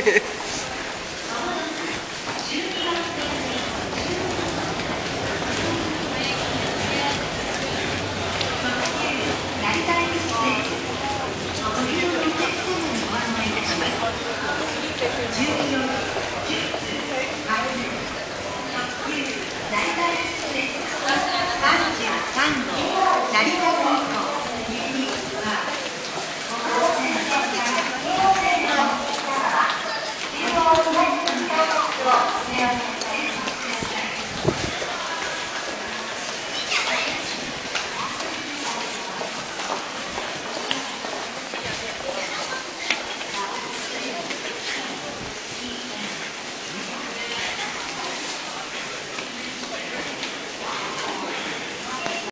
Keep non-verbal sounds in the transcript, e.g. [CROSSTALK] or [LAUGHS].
[LAUGHS] 12 Gracias.